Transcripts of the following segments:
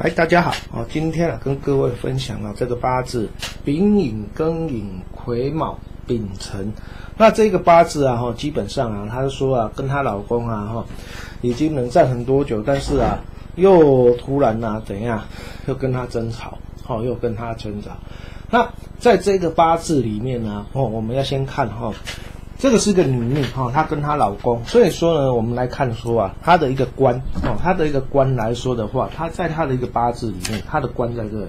哎，大家好哦！今天啊，跟各位分享了这个八字丙寅、庚寅、癸卯、丙辰。那这个八字啊，哈，基本上啊，她说啊，跟她老公啊，哈，已经冷战很多久，但是啊，又突然啊，怎样，又跟他争吵，哦，又跟他争吵。那在这个八字里面呢，哦，我们要先看哈。这个是个女命哈，她跟她老公，所以说呢，我们来看说啊，她的一个官哦，她的一个官来说的话，他在他的一个八字里面，他的官在这里，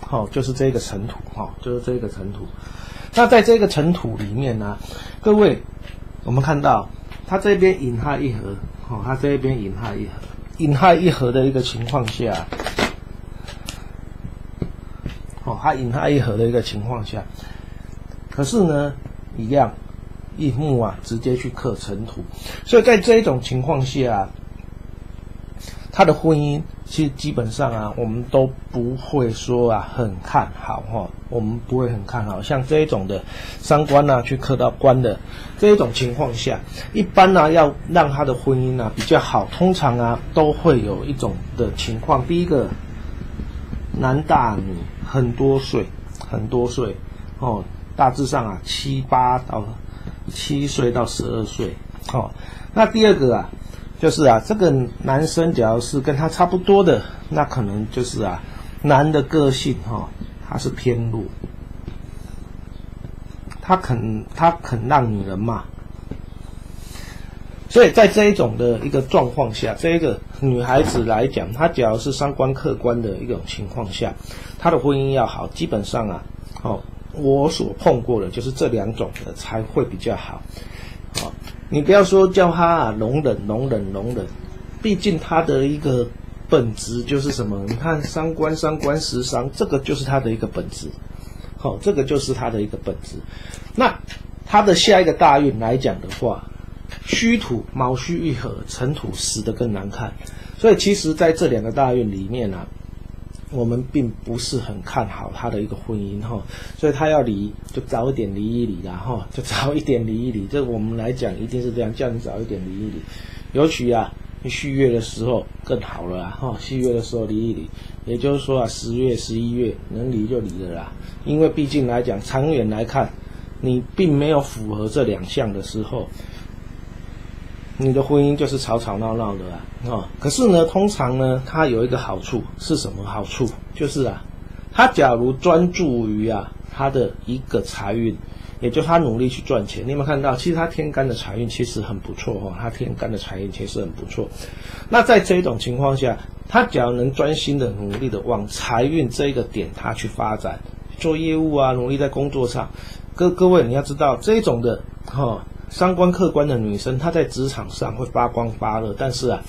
好，就是这个尘土哈，就是这个尘土。那在这个尘土里面呢，各位，我们看到他这边引亥一合，哦，他这边引亥一合，引亥一合的一个情况下，哦，他引亥一合的一个情况下，可是呢，一样。一木啊，直接去克尘土，所以在这一种情况下，他的婚姻其实基本上啊，我们都不会说啊很看好哈，我们不会很看好。像这一种的三官啊，去克到官的这一种情况下，一般呢要让他的婚姻啊比较好，通常啊都会有一种的情况，第一个男大女很多岁，很多岁哦，大致上啊七八到。七岁到十二岁，哦，那第二个啊，就是啊，这个男生只要是跟他差不多的，那可能就是啊，男的个性哈，他是偏弱，他肯他肯让女人骂，所以在这一种的一个状况下，这个女孩子来讲，她只要是三观客观的一种情况下，她的婚姻要好，基本上啊，哦。我所碰过的就是这两种的才会比较好，好，你不要说叫他啊容忍容忍容忍，毕竟他的一个本质就是什么？你看三官三官十伤，这个就是他的一个本质，好，这个就是他的一个本质。那他的下一个大运来讲的话，虚土卯戌一合，辰土死的更难看，所以其实在这两个大运里面呢。我们并不是很看好他的一个婚姻哈，所以他要离就早一点离一离啦哈，就早一点离一离。这我们来讲一定是这样，叫你早一点离一离。尤其啊，你续约的时候更好了啊哈，续约的时候离一离，也就是说啊，十月、十一月能离就离了啦。因为毕竟来讲，长远来看，你并没有符合这两项的时候。你的婚姻就是吵吵闹闹的啊，哦，可是呢，通常呢，它有一个好处是什么好处？就是啊，他假如专注于啊他的一个财运，也就他努力去赚钱。你有没有看到？其实他天干的财运其实很不错哦，他天干的财运其实很不错。那在这种情况下，他只要能专心的努力的往财运这一个点他去发展，做业务啊，努力在工作上。各各位你要知道这种的哈。三观客观的女生，她在职场上会发光发热，但是啊，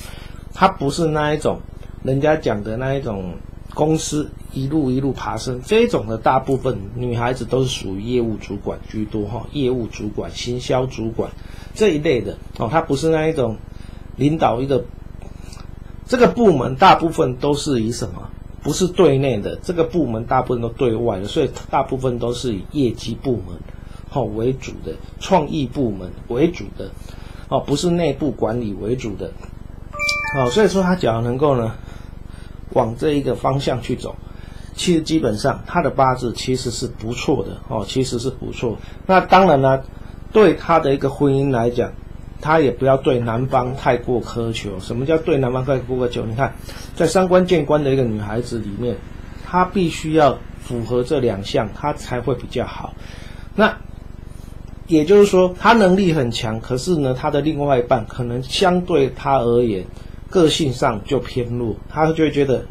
她不是那一种人家讲的那一种公司一路一路爬升这种的。大部分女孩子都是属于业务主管居多哈，业务主管、行销主管这一类的哦。她不是那一种领导一个这个部门，大部分都是以什么？不是对内的，这个部门大部分都对外的，所以大部分都是以业绩部门。哦，为主的创意部门为主的，哦，不是内部管理为主的，哦，所以说他只要能够呢，往这一个方向去走，其实基本上他的八字其实是不错的，哦，其实是不错。那当然呢，对他的一个婚姻来讲，他也不要对男方太过苛求。什么叫对男方太过苛求？你看，在三观见官的一个女孩子里面，她必须要符合这两项，她才会比较好。那。也就是说，她能力很强，可是呢，她的另外一半可能相对她而言，个性上就偏弱，她就会觉得，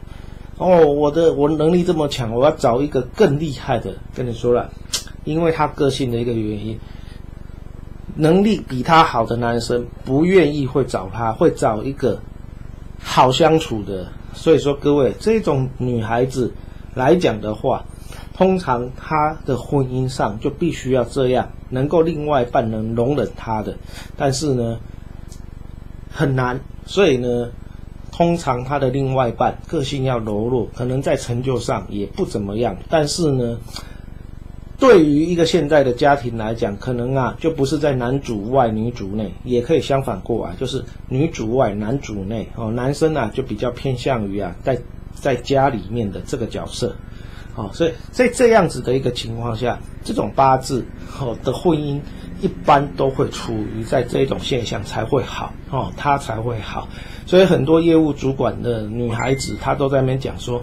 哦，我的我能力这么强，我要找一个更厉害的。跟你说了，因为他个性的一个原因，能力比他好的男生不愿意会找他，会找一个好相处的。所以说，各位这种女孩子来讲的话。通常她的婚姻上就必须要这样，能够另外一半能容忍她的，但是呢很难，所以呢，通常她的另外一半个性要柔弱，可能在成就上也不怎么样，但是呢，对于一个现在的家庭来讲，可能啊就不是在男主外女主内，也可以相反过来，就是女主外男主内哦，男生啊就比较偏向于啊在在家里面的这个角色。好，所以在这样子的一个情况下，这种八字好的婚姻一般都会处于在这种现象才会好哦，他才会好。所以很多业务主管的女孩子，她都在那边讲说：“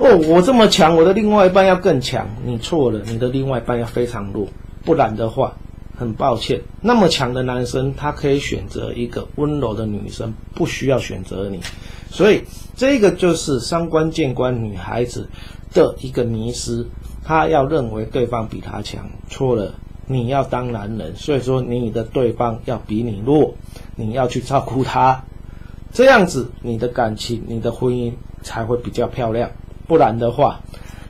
哦，我这么强，我的另外一半要更强。”你错了，你的另外一半要非常弱，不然的话，很抱歉，那么强的男生他可以选择一个温柔的女生，不需要选择你。所以这个就是三观见观女孩子。的一个迷失，他要认为对方比他强，错了。你要当男人，所以说你的对方要比你弱，你要去照顾他，这样子你的感情、你的婚姻才会比较漂亮。不然的话，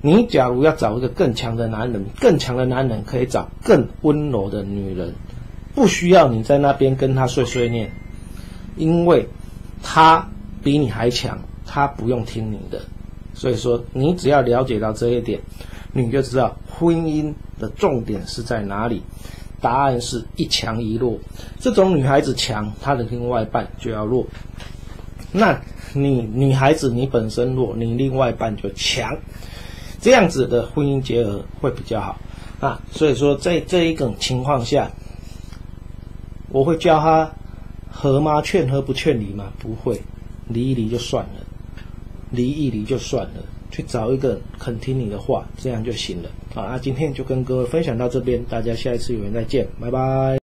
你假如要找一个更强的男人，更强的男人可以找更温柔的女人，不需要你在那边跟他碎碎念，因为他比你还强，他不用听你的。所以说，你只要了解到这一点，你就知道婚姻的重点是在哪里。答案是一强一弱。这种女孩子强，她的另外一半就要弱；那你女孩子你本身弱，你另外一半就强。这样子的婚姻结合会比较好啊。所以说，在这一种情况下，我会教她和吗？劝和不劝离吗？不会，离一离就算了。离一离就算了，去找一个肯听你的话，这样就行了。好，那今天就跟各位分享到这边，大家下一次有缘再见，拜拜。